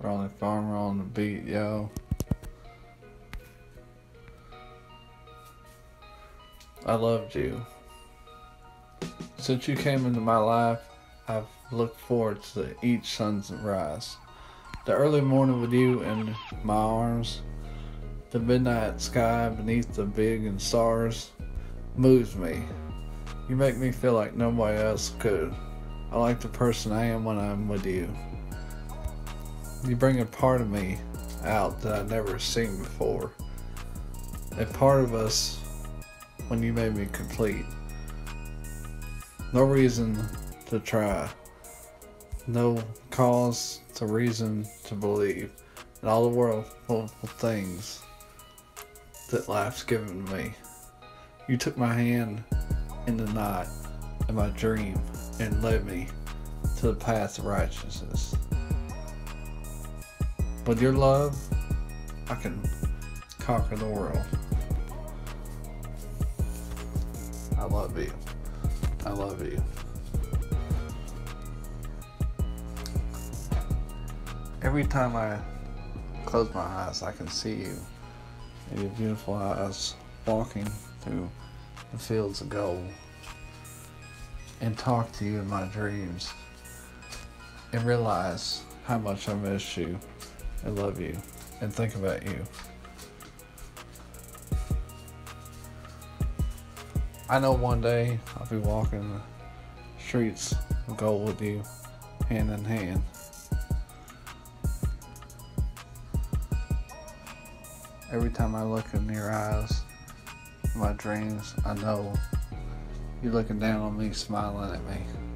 Ronnie Farmer on the beat, yo. I loved you. Since you came into my life, I've looked forward to each sunrise. The early morning with you in my arms, the midnight sky beneath the big and stars moves me. You make me feel like nobody else could. I like the person I am when I'm with you. You bring a part of me out that I've never seen before. A part of us when you made me complete. No reason to try. No cause to reason to believe in all the world of things that life's given me. You took my hand in the night of my dream and led me to the path of righteousness. With your love, I can conquer the world. I love you. I love you. Every time I close my eyes, I can see you and your beautiful eyes walking through the fields of gold and talk to you in my dreams and realize how much I miss you and love you and think about you. I know one day I'll be walking the streets of gold with you hand in hand. Every time I look in your eyes, my dreams, I know you're looking down on me, smiling at me.